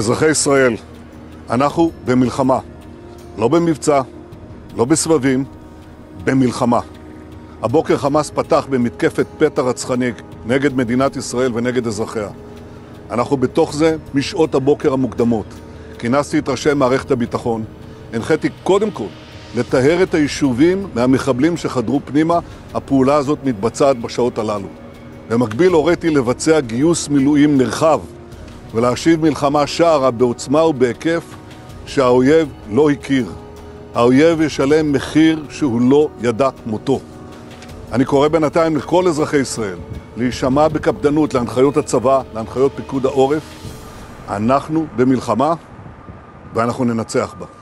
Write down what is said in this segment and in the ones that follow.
אזרחי ישראל, אנחנו במלחמה. לא במבצע, לא בסבבים, במלחמה. הבוקר חמאס פתח במתקפת פתע רצחני נגד מדינת ישראל ונגד אזרחיה. אנחנו בתוך זה משעות הבוקר המוקדמות. כינסתי את ראשי מערכת הביטחון, הנחיתי קודם כל לטהר את היישובים מהמחבלים שחדרו פנימה, הפעולה הזאת מתבצעת בשעות הללו. במקביל הוריתי לבצע גיוס מילואים נרחב ולהשיב מלחמה שערה בעוצמה ובהיקף שהאויב לא הכיר. האויב ישלם מחיר שהוא לא ידע כמותו. אני קורא בינתיים לכל אזרחי ישראל להישמע בקפדנות להנחיות הצבא, להנחיות פיקוד העורף. אנחנו במלחמה ואנחנו ננצח בה.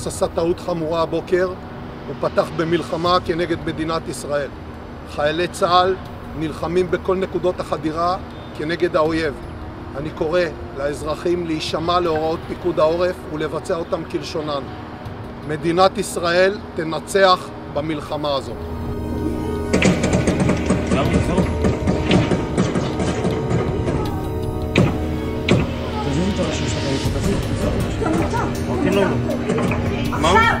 חמאס עשה טעות חמורה הבוקר, הוא פתח במלחמה כנגד מדינת ישראל. חיילי צה"ל נלחמים בכל נקודות החדירה כנגד האויב. אני קורא לאזרחים להישמע להוראות פיקוד העורף ולבצע אותם כלשונן. מדינת ישראל תנצח במלחמה הזאת. 어, 핀로. 마운 아,